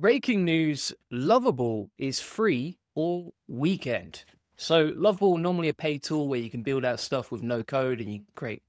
breaking news Lovable is free all weekend. So, Lovable, normally a paid tool where you can build out stuff with no code and you create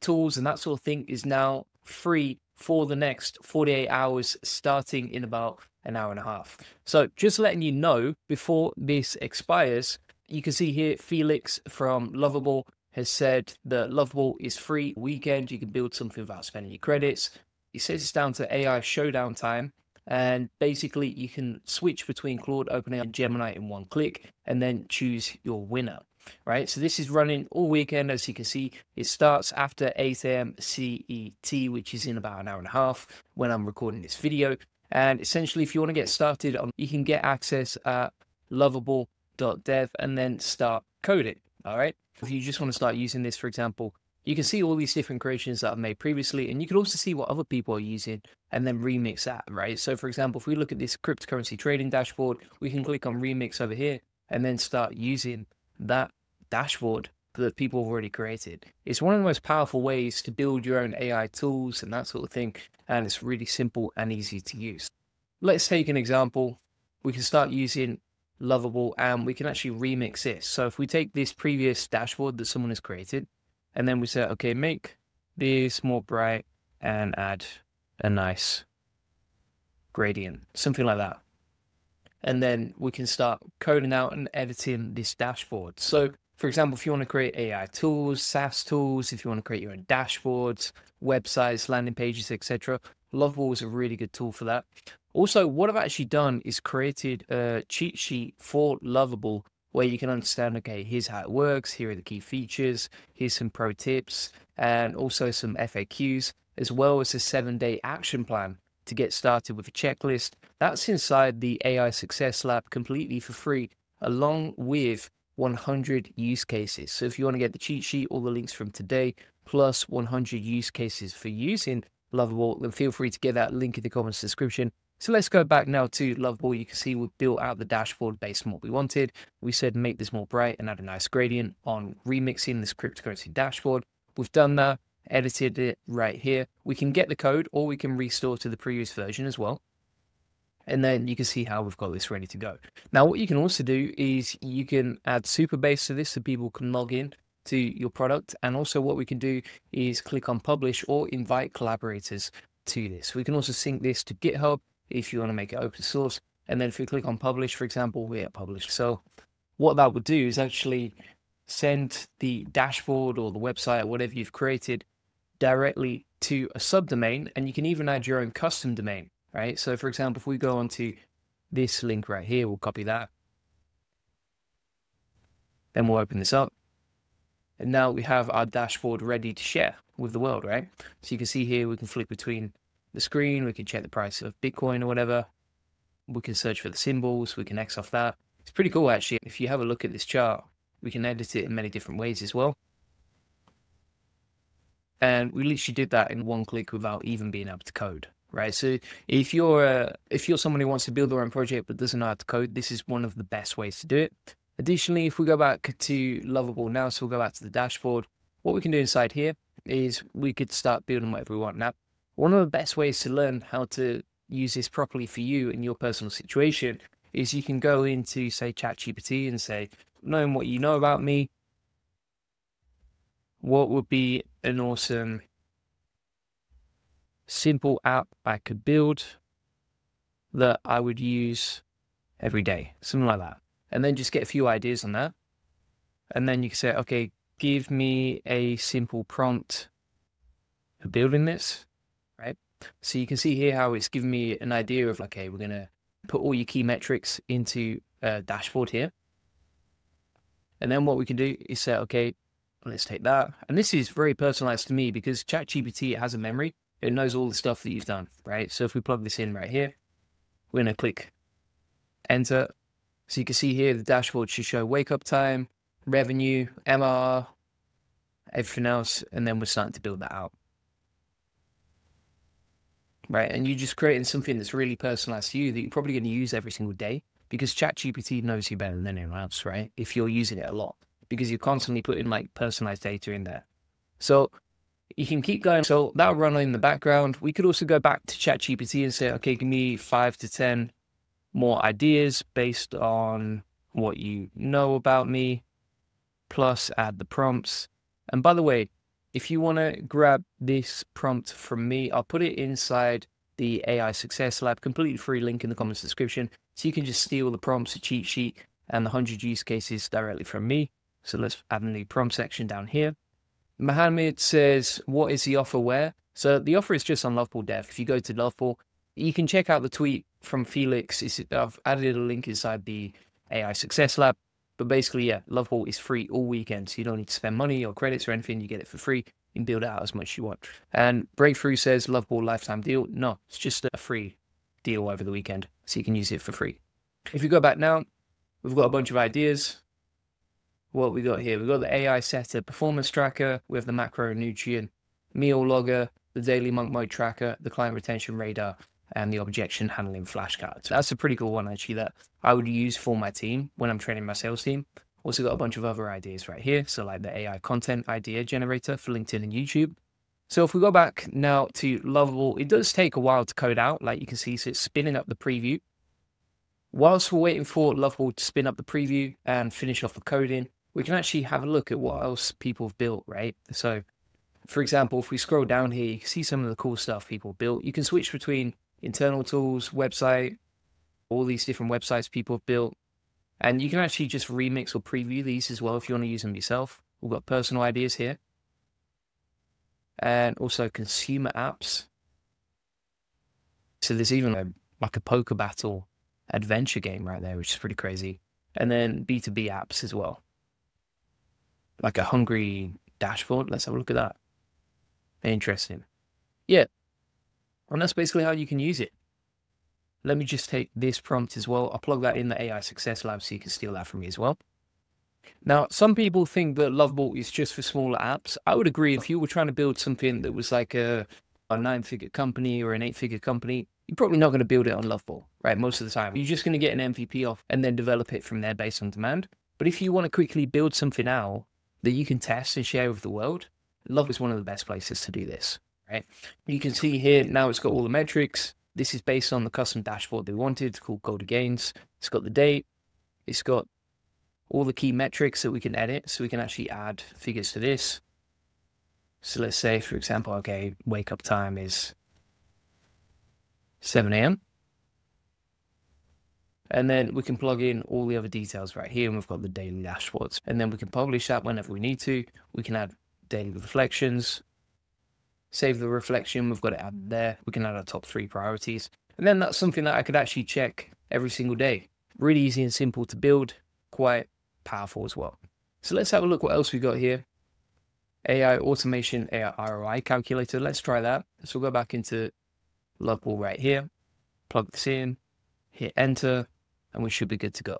tools and that sort of thing, is now free for the next 48 hours, starting in about an hour and a half. So, just letting you know before this expires, you can see here Felix from Lovable has said that Lovable is free weekend. You can build something without spending your credits. He says it's down to AI showdown time. And basically, you can switch between Claude, OpenAI, and Gemini in one click and then choose your winner. Right. So this is running all weekend. As you can see, it starts after 8 a.m. CET, which is in about an hour and a half when I'm recording this video. And essentially, if you want to get started, on, you can get access at lovable.dev and then start coding. All right. If you just want to start using this, for example, you can see all these different creations that I've made previously, and you can also see what other people are using and then remix that, right? So, for example, if we look at this cryptocurrency trading dashboard, we can click on remix over here and then start using that dashboard that people have already created. It's one of the most powerful ways to build your own AI tools and that sort of thing, and it's really simple and easy to use. Let's take an example. We can start using Lovable and we can actually remix this. So, if we take this previous dashboard that someone has created, and then we say, okay, make this more bright and add a nice gradient, something like that. And then we can start coding out and editing this dashboard. So, for example, if you want to create AI tools, SaaS tools, if you want to create your own dashboards, websites, landing pages, etc., Lovable is a really good tool for that. Also, what I've actually done is created a cheat sheet for Lovable where you can understand okay, here's how it works, here are the key features, here's some pro tips, and also some FAQs, as well as a seven day action plan to get started with a checklist. That's inside the AI Success Lab completely for free, along with 100 use cases. So if you want to get the cheat sheet, all the links from today, plus 100 use cases for using Lovable, then feel free to get that link in the comments description. So let's go back now to Lovable. You can see we built out the dashboard based on what we wanted. We said make this more bright and add a nice gradient on remixing this cryptocurrency dashboard. We've done that, edited it right here. We can get the code or we can restore to the previous version as well. And then you can see how we've got this ready to go. Now, what you can also do is you can add Supabase to this so people can log in to your product. And also what we can do is click on publish or invite collaborators to this. We can also sync this to GitHub if you want to make it open source. And then if you click on publish, for example, we're published. So what that would do is actually send the dashboard or the website or whatever you've created directly to a subdomain. And you can even add your own custom domain, right? So for example, if we go onto this link right here, we'll copy that. Then we'll open this up. And now we have our dashboard ready to share with the world, right? So you can see here, we can flip between the screen. We can check the price of Bitcoin or whatever. We can search for the symbols. We can X off that. It's pretty cool, actually. If you have a look at this chart, we can edit it in many different ways as well. And we literally did that in one click without even being able to code, right? So if you're uh, if you're someone who wants to build their own project but doesn't know how to code, this is one of the best ways to do it. Additionally, if we go back to Lovable now, so we'll go back to the dashboard, what we can do inside here is we could start building whatever we want. Now, one of the best ways to learn how to use this properly for you in your personal situation is you can go into, say, ChatGPT and say, knowing what you know about me, what would be an awesome simple app I could build that I would use every day, something like that. And then just get a few ideas on that. And then you can say, okay, give me a simple prompt for building this. So you can see here how it's giving me an idea of like, hey, we're going to put all your key metrics into a dashboard here. And then what we can do is say, okay, let's take that. And this is very personalized to me because ChatGPT has a memory. It knows all the stuff that you've done, right? So if we plug this in right here, we're going to click enter. So you can see here, the dashboard should show wake up time, revenue, MR, everything else. And then we're starting to build that out right? And you're just creating something that's really personalized to you that you're probably going to use every single day because ChatGPT knows you better than anyone else, right? If you're using it a lot, because you're constantly putting like personalized data in there. So You can keep going. So that'll run in the background. We could also go back to ChatGPT and say, okay, give me five to 10 more ideas based on what you know about me, plus add the prompts. And by the way, if you want to grab this prompt from me, I'll put it inside the AI Success Lab, completely free link in the comments description. So you can just steal the prompts, the cheat sheet, and the 100 use cases directly from me. So let's add a new prompt section down here. Mohammed says, what is the offer where? So the offer is just on Lovable Dev. If you go to Lovable, you can check out the tweet from Felix. I've added a link inside the AI Success Lab. But basically, yeah, Lovable is free all weekend. So you don't need to spend money or credits or anything. You get it for free. You can build it out as much as you want. And Breakthrough says Lovable lifetime deal. No, it's just a free deal over the weekend. So you can use it for free. If you go back now, we've got a bunch of ideas. What we got here? We've got the AI setter performance tracker. We have the macro nutrient meal logger, the daily monk mode tracker, the client retention radar, and the objection handling flashcards. That's a pretty cool one actually that I would use for my team when I'm training my sales team. Also got a bunch of other ideas right here. So like the AI content idea generator for LinkedIn and YouTube. So if we go back now to Lovable, it does take a while to code out. Like you can see, so it's spinning up the preview. Whilst we're waiting for Lovable to spin up the preview and finish off the coding, we can actually have a look at what else people have built, right? So for example, if we scroll down here, you can see some of the cool stuff people built. You can switch between internal tools, website, all these different websites people have built. And you can actually just remix or preview these as well if you want to use them yourself. We've got personal ideas here. And also consumer apps. So there's even a, like a poker battle adventure game right there, which is pretty crazy. And then B2B apps as well. Like a hungry dashboard. Let's have a look at that. Interesting. Yeah, and that's basically how you can use it. Let me just take this prompt as well. I'll plug that in the AI Success Lab so you can steal that from me as well. Now, some people think that Lovable is just for smaller apps. I would agree if you were trying to build something that was like a, a nine figure company or an eight figure company, you're probably not going to build it on Lovable, right? Most of the time, you're just going to get an MVP off and then develop it from there based on demand. But if you want to quickly build something out that you can test and share with the world, Love is one of the best places to do this right? You can see here now it's got all the metrics. This is based on the custom dashboard they wanted. It's called Goldie Gains. It's got the date. It's got all the key metrics that we can edit. So we can actually add figures to this. So let's say, for example, okay, wake up time is 7 a.m. And then we can plug in all the other details right here. And we've got the daily dashboards. And then we can publish that whenever we need to. We can add daily reflections, save the reflection. We've got it added there. We can add our top three priorities. And then that's something that I could actually check every single day. Really easy and simple to build, quite powerful as well. So let's have a look what else we got here. AI automation, AI ROI calculator. Let's try that. So we'll go back into Lovable right here, plug this in, hit enter, and we should be good to go.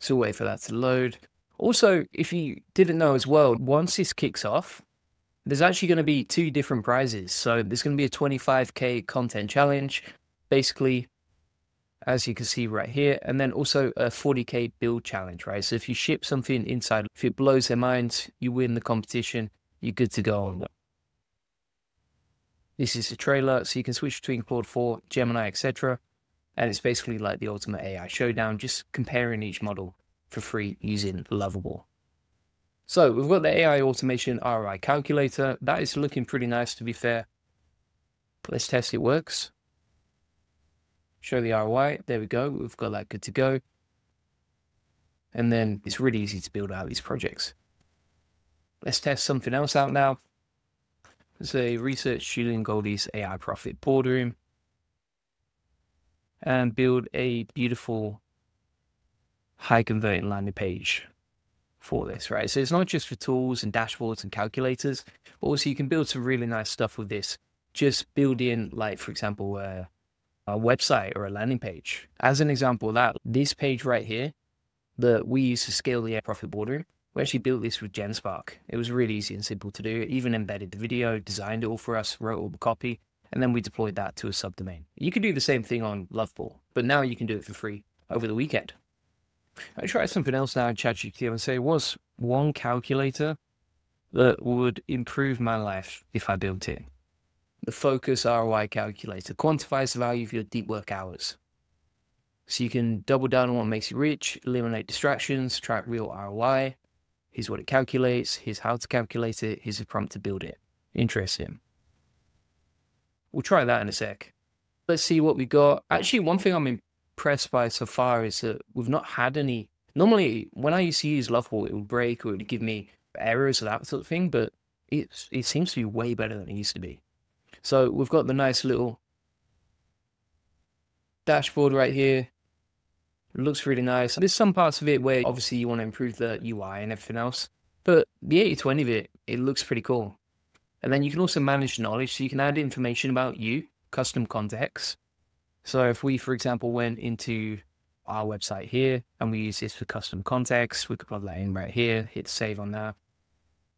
So wait for that to load. Also, if you didn't know as well, once this kicks off, there's actually going to be two different prizes. So there's going to be a 25k content challenge, basically, as you can see right here, and then also a 40k build challenge, right? So if you ship something inside, if it blows their minds, you win the competition, you're good to go on. This is a trailer, so you can switch between Claude 4, Gemini, etc. And it's basically like the ultimate AI showdown, just comparing each model for free using Lovable. So we've got the AI automation ROI calculator. That is looking pretty nice to be fair. Let's test it works. Show the ROI. There we go. We've got that good to go. And then it's really easy to build out these projects. Let's test something else out now. Let's say research Julian Goldie's AI profit boardroom and build a beautiful high converting landing page for this, right? So it's not just for tools and dashboards and calculators, but also you can build some really nice stuff with this. Just build in, like, for example, a website or a landing page. As an example that, this page right here that we use to scale the AI profit boardroom, we actually built this with GenSpark. It was really easy and simple to do. It even embedded the video, designed it all for us, wrote all the copy, and then we deployed that to a subdomain. You could do the same thing on Lovable, but now you can do it for free over the weekend. I try something else now in ChatGPT and say, was one calculator that would improve my life if I built it. The Focus ROI calculator quantifies the value of your deep work hours. So you can double down on what makes you rich, eliminate distractions, track real ROI. Here's what it calculates, here's how to calculate it, here's a prompt to build it. Interesting. We'll try that in a sec. Let's see what we got. Actually, one thing I'm impressed by so far is that we've not had any. Normally, when I used to use Lovable, it would break or it would give me errors or that sort of thing, but it, it seems to be way better than it used to be. So we've got the nice little dashboard right here. It looks really nice. There's some parts of it where obviously you want to improve the UI and everything else, but the 8020 of it, it looks pretty cool. And then you can also manage knowledge. So you can add information about you, custom context. So if we, for example, went into our website here and we use this for custom context, we could plug that in right here, hit save on that.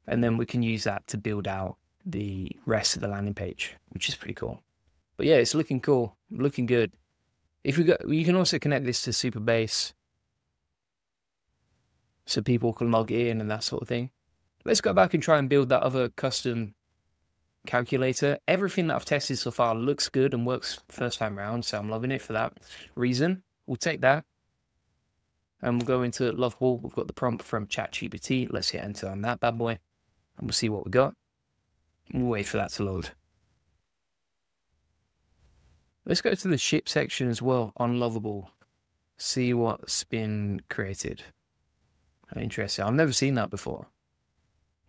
And then we can use that to build out the rest of the landing page, which is pretty cool. But yeah, it's looking cool, looking good. If we go, you can also connect this to Supabase so people can log in and that sort of thing. Let's go back and try and build that other custom calculator. Everything that I've tested so far looks good and works first time round, so I'm loving it for that reason. We'll take that. And we'll go into Lovable. We've got the prompt from ChatGPT. Let's hit enter on that bad boy. And we'll see what we got. We'll wait for that to load. Let's go to the ship section as well on Lovable. See what's been created. Interesting. I've never seen that before.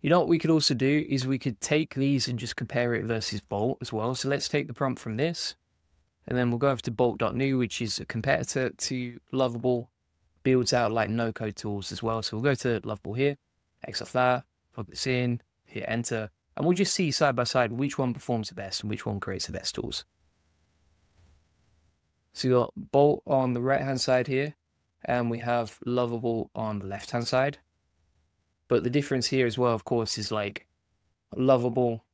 You know what we could also do is we could take these and just compare it versus Bolt as well. So let's take the prompt from this, and then we'll go over to Bolt.new, which is a competitor to Lovable, builds out like no-code tools as well. So we'll go to Lovable here, X off that, plug this in, hit enter, and we'll just see side by side which one performs the best and which one creates the best tools. So you got Bolt on the right-hand side here, and we have Lovable on the left-hand side. But the difference here as well, of course, is like Lovable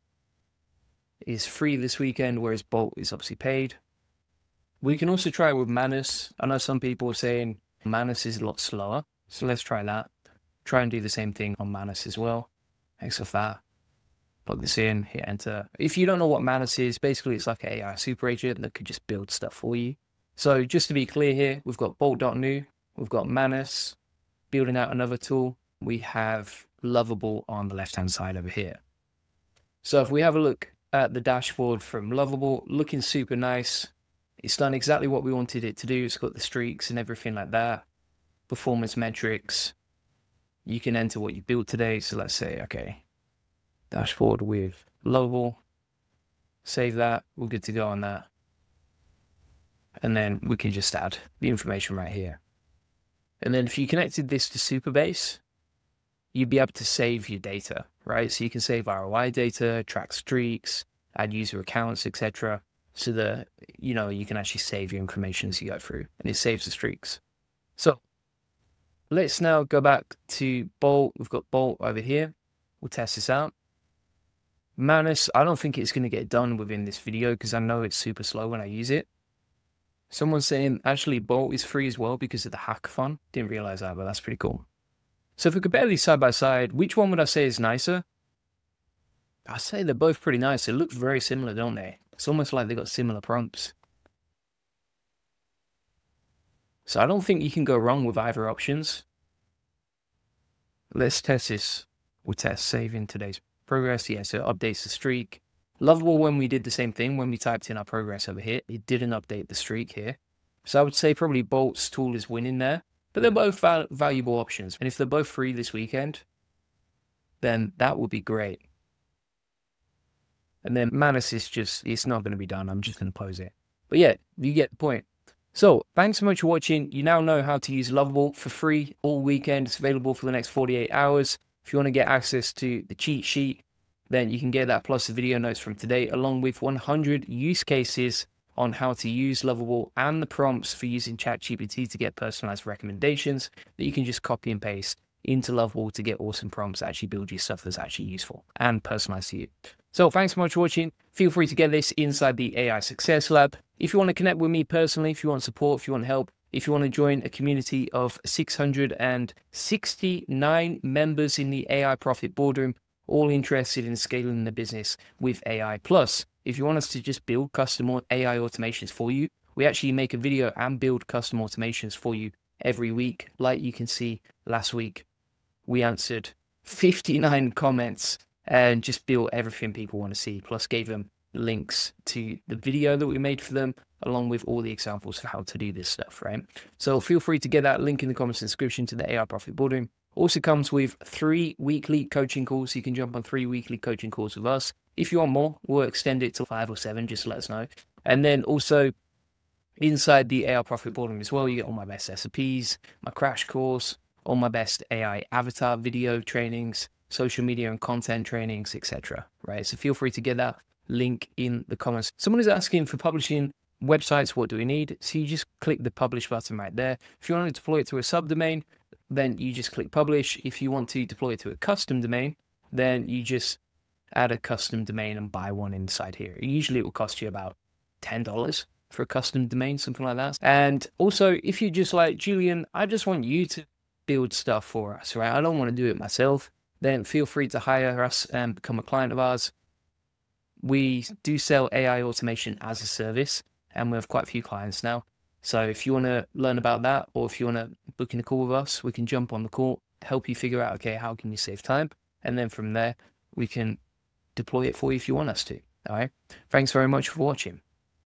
is free this weekend, whereas Bolt is obviously paid. We can also try with Manus. I know some people are saying Manus is a lot slower. So let's try that. Try and do the same thing on Manus as well. Thanks of that. Plug this in, hit enter. If you don't know what Manus is, basically it's like an AI super agent that could just build stuff for you. So just to be clear here, we've got Bolt.new, we've got Manus, building out another tool, we have Lovable on the left-hand side over here. So if we have a look at the dashboard from Lovable, looking super nice. It's done exactly what we wanted it to do. It's got the streaks and everything like that. Performance metrics. You can enter what you built today. So let's say, okay, dashboard with Lovable. Save that. We're good to go on that. And then we can just add the information right here. And then if you connected this to Supabase, you'd be able to save your data, right? So you can save ROI data, track streaks, add user accounts, etc. So that you know you can actually save your information as you go through, and it saves the streaks. So let's now go back to Bolt. We've got Bolt over here. We'll test this out. Manus, I don't think it's going to get done within this video because I know it's super slow when I use it. Someone's saying actually Bolt is free as well because of the hackathon. Didn't realize that, but that's pretty cool. So if we compare these side by side, which one would I say is nicer? I say they're both pretty nice. They look very similar, don't they? It's almost like they got similar prompts. So I don't think you can go wrong with either options. Let's test this. We'll test saving today's progress. Yeah, so it updates the streak. Lovable when we did the same thing, when we typed in our progress over here, it didn't update the streak here. So I would say probably Bolt's tool is winning there. But they're both val- valuable options. And if they're both free this weekend, then that would be great. And then Manus is just, it's not going to be done. I'm just going to close it. But yeah, you get the point. So thanks so much for watching. You now know how to use Lovable for free all weekend. It's available for the next 48 hours. If you want to get access to the cheat sheet, then you can get that plus the video notes from today, along with 100 use cases on how to use Lovable and the prompts for using ChatGPT to get personalized recommendations that you can just copy and paste into Lovable to get awesome prompts that actually build you stuff that's actually useful and personalized to you. So thanks so much for watching. Feel free to get this inside the AI Success Lab. If you want to connect with me personally, if you want support, if you want help, if you want to join a community of 669 members in the AI Profit Boardroom, all interested in scaling the business with AI. Plus, if you want us to just build custom AI automations for you, we actually make a video and build custom automations for you every week. Like you can see last week, we answered 59 comments and just built everything people want to see, plus gave them links to the video that we made for them, along with all the examples of how to do this stuff, right? So feel free to get that link in the comments description to the AI Profit Boardroom. Also comes with three weekly coaching calls. You can jump on three weekly coaching calls with us. If you want more, we'll extend it to five or seven. Just let us know. And then also inside the AI Profit Boardroom as well, you get all my best SOPs, my crash course, all my best AI avatar video trainings, social media and content trainings, etc. Right. So feel free to get that link in the comments. Someone is asking for publishing websites. What do we need? So you just click the publish button right there. If you want to deploy it to a subdomain, then you just click publish. If you want to deploy it to a custom domain, then you just add a custom domain and buy one inside here. Usually it will cost you about $10 for a custom domain, something like that. And also, if you just like, Julian, I just want you to build stuff for us, right? I don't want to do it myself. Then feel free to hire us and become a client of ours. We do sell AI automation as a service, and we have quite a few clients now. So if you want to learn about that, or if you want to book in a call with us, we can jump on the call, help you figure out, okay, how can you save time? And then from there, we can deploy it for you if you want us to. All right. Thanks very much for watching.